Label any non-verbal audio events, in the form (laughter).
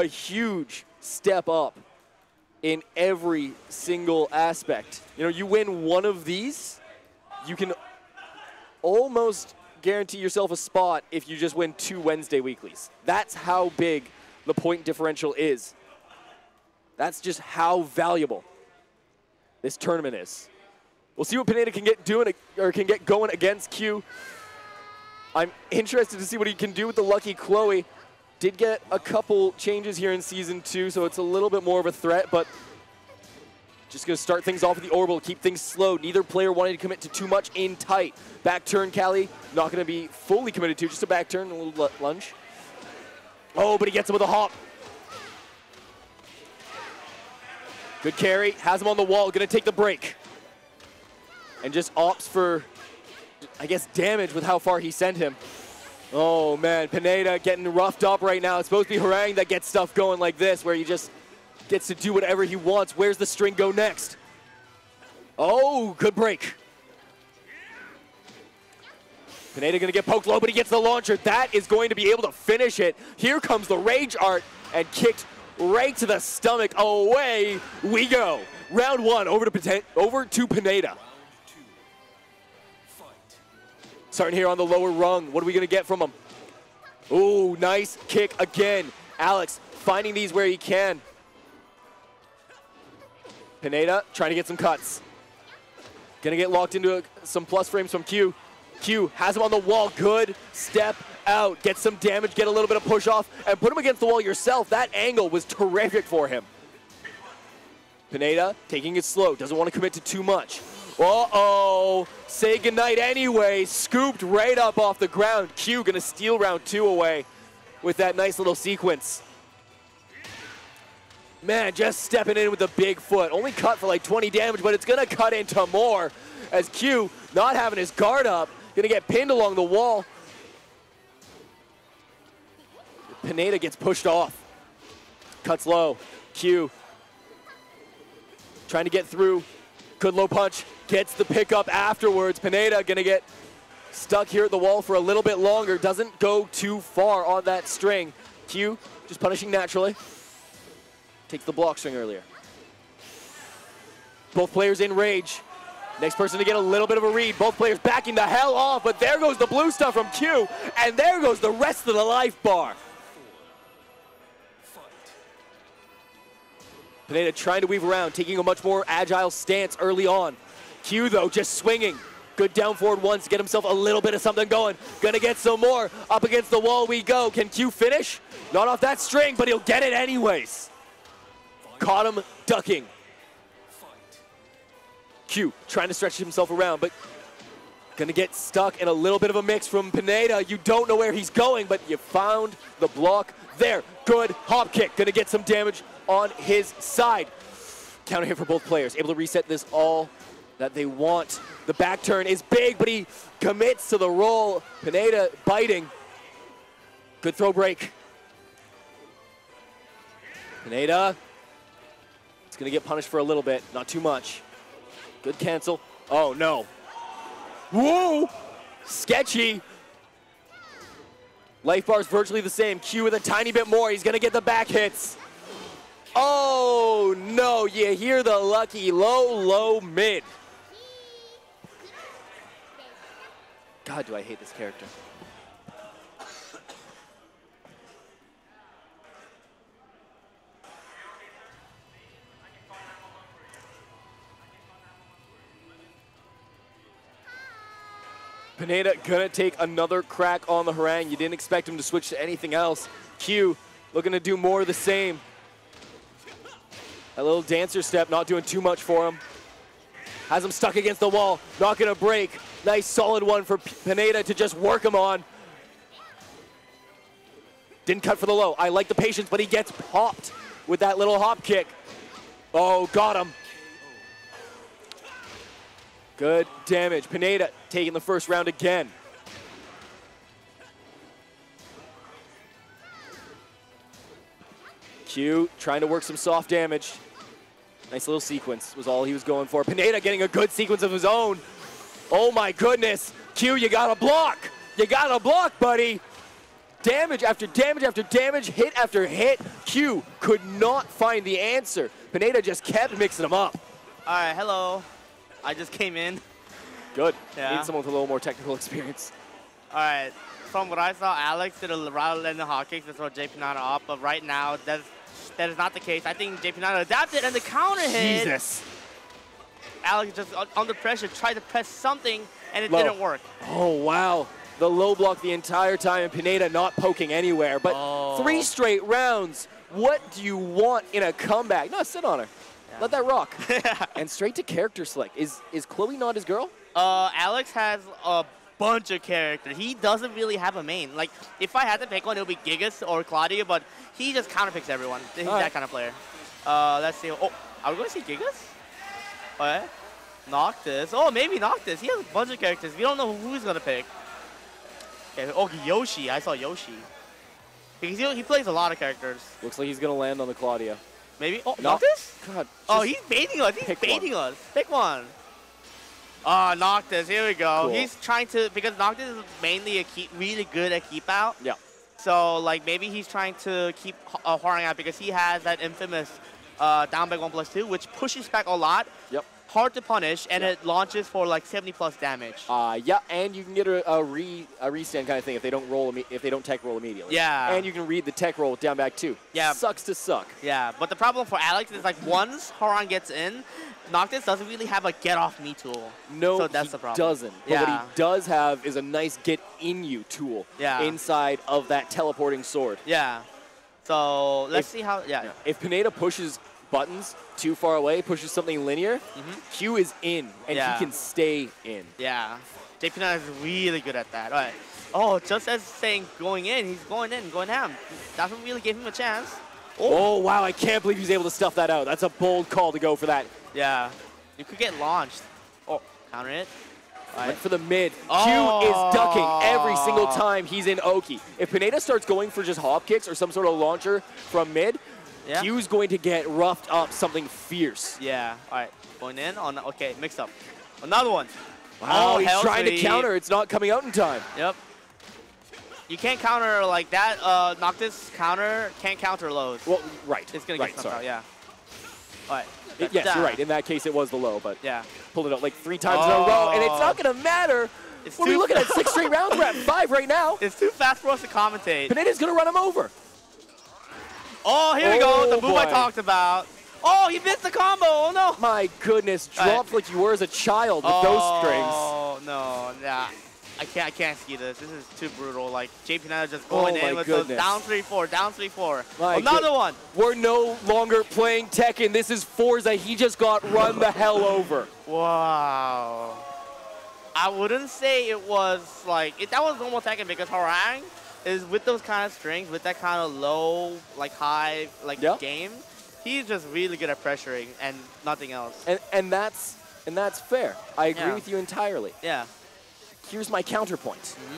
a huge step up in every single aspect. You know, you win one of these, you can almost guarantee yourself a spot if you just win two Wednesday weeklies. That's how big the point differential is. That's just how valuable this tournament is. We'll see what Pineda can get doing or can get going against Q. I'm interested to see what he can do with the Lucky Chloe. Did get a couple changes here in season two, so it's a little bit more of a threat, but just going to start things off with the orbital, keep things slow. Neither player wanting to commit to too much in tight. Back turn, Callie, not going to be fully committed to, just a back turn, a little lunge. Oh, but he gets him with a hop. Good carry, has him on the wall, going to take the break. And just opts for, I guess, damage with how far he sent him. Oh man, Pineda getting roughed up right now. It's supposed to be Hwoarang that gets stuff going like this, where he just gets to do whatever he wants. Where's the string go next? Oh, good break. Pineda gonna get poked low, but he gets the launcher. That is going to be able to finish it. Here comes the Rage Art and kicked right to the stomach. Away we go. Round one over to, over to Pineda. Starting here on the lower rung. What are we going to get from him? Ooh, nice kick again. Alex finding these where he can. Pineda trying to get some cuts. Gonna get locked into a, some plus frames from Q. Q has him on the wall. Good step out. Get some damage, get a little bit of push off, and put him against the wall yourself. That angle was terrific for him. Pineda taking it slow. Doesn't want to commit to too much. Uh-oh. Say goodnight anyway. Scooped right up off the ground. Q gonna steal round two away with that nice little sequence. Man, just stepping in with the big foot. Only cut for like 20 damage, but it's gonna cut into more as Q not having his guard up. Gonna get pinned along the wall. Pineda gets pushed off. Cuts low. Q trying to get through. Good low punch gets the pickup afterwards. Pineda gonna get stuck here at the wall for a little bit longer. Doesn't go too far on that string. Q just punishing naturally. Takes the block string earlier. Both players in rage. Next person to get a little bit of a read. Both players backing the hell off, but there goes the blue stuff from Q, and there goes the rest of the life bar. Pineda trying to weave around, taking a much more agile stance early on. Q, though, just swinging. Good down forward once, to get himself a little bit of something going. Gonna get some more. Up against the wall we go. Can Q finish? Not off that string, but he'll get it anyways. Caught him ducking. Q trying to stretch himself around, but gonna get stuck in a little bit of a mix from Pineda. You don't know where he's going, but you found the block there. Good hop kick, gonna get some damage on his side. Counter hit for both players, able to reset this all that they want. The back turn is big, but he commits to the roll. Pineda biting. Good throw break. Pineda. It's going to get punished for a little bit, not too much. Good cancel. Oh, no. Whoa! Sketchy. Life bar is virtually the same. Q with a tiny bit more. He's going to get the back hits. Oh, no. You hear the lucky low, low, mid. God, do I hate this character. Pineda gonna take another crack on the Hwoarang. You didn't expect him to switch to anything else. Q looking to do more of the same. A little dancer step, not doing too much for him. Has him stuck against the wall, not gonna break. Nice solid one for Pineda to just work him on. Didn't cut for the low. I like the patience, but he gets popped with that little hop kick. Oh, got him. Good damage. Pineda taking the first round again. Q trying to work some soft damage. Nice little sequence was all he was going for. Pineda getting a good sequence of his own. Oh my goodness. Q, you got to block. You got to block, buddy. Damage after damage after damage, hit after hit. Q could not find the answer. Pineda just kept mixing them up. All right, hello. I just came in. Good. Yeah. Need someone with a little more technical (laughs) experience. All right. From what I saw, Alex did a rather than the hot kicks to throw JP Nana off, but right now that's that is not the case. I think JP Nana adapted and the counter hit. Jesus. Alex just under pressure tried to press something and it Low. didn't work. Oh, wow. The low block the entire time and Pineda not poking anywhere. But Oh. three straight rounds. What do you want in a comeback? No, sit on her. Yeah. Let that rock. (laughs) and straight to character select. Is is Chloe not his girl? Uh, Alex has a bunch of characters. He doesn't really have a main. Like, if I had to pick one, it would be Gigas or Claudia, but he just counterpicks everyone. He's All right. that kind of player. Uh, let's see. Oh, are we going to see Gigas? Okay. Noctis. Oh, maybe Noctis. He has a bunch of characters. We don't know who he's going to pick. Okay. Oh, Yoshi. I saw Yoshi. Because he, he plays a lot of characters. Looks like he's going to land on the Claudia. Maybe. Oh, Noctis? God. Oh, he's baiting us. He's baiting us. Pick one. Ah, Noctis. Here we go. Cool. He's trying to because Noctis is mainly a keep, really good at keep out. Yeah. So like maybe he's trying to keep uh, Hwoarang out because he has that infamous uh, down back one plus two, which pushes back a lot. Yep. Hard to punish, and Yeah. it launches for like 70 plus damage. Uh, yeah, and you can get a, a re a restand kind of thing if they don't roll if they don't tech roll immediately. Yeah. And you can read the tech roll down back too. Yeah. Sucks to suck. Yeah, but the problem for Alex is like once Hwoarang gets in, Noctis doesn't really have a get off me tool. No, So that's he the problem. doesn't. But what he does have is a nice get in you tool Yeah. inside of that teleporting sword. Yeah. So let's If- see how. Yeah. If Pineda pushes buttons too far away, pushes something linear, mm-hmm. Q is in and. Yeah. he can stay in. Yeah. JP9 is really good at that. All right. Oh, just as saying going in, he's going in, going ham. Doesn't really give him a chance. Oh. oh. wow, I can't believe he's able to stuff that out. That's a bold call to go for that. Yeah. You could get launched. Oh, counter it. Went for the mid. Oh. Q is ducking every single time he's in Oki. If Pineda starts going for just hop kicks or some sort of launcher from mid, Yeah. Q's going to get roughed up something fierce. Yeah. All right. Going in on. Okay, mix up. Another one. Wow, Oh, he's trying to counter. It's not coming out in time. Yep. You can't counter like that. Uh, Noctis counter can't counter lows. Well, right. it's gonna right, get sorry. out. Yeah. All right. It- yes, you're right. In that case, it was the low, but Yeah. pulled it out like three times in a row, and it's Oh. not going to matter. It's What are we looking at? Six (laughs) straight rounds. We're at five right now. It's too fast for us to commentate. Pineda's going to run him over. Oh, here we go. Oh, The move I talked about. Oh, he missed the combo. Oh no. My goodness, All right. dropped like you were as a child with those strings. Oh no, nah. I can't. I can't see this. This is too brutal. Like JP Nana just Oh, going my in with goodness. those down three four, down three four. My Another good- one. We're no longer playing Tekken. This is Forza. He just got run the hell over. Wow. I wouldn't say it was like it, that was normal Tekken because Hwoarang is with those kind of strings, with that kind of low, like high, like Yeah. game. He's just really good at pressuring and nothing else. And, and that's and that's fair. I agree Yeah. with you entirely. Yeah. Here's my counterpoint. Mm-hmm.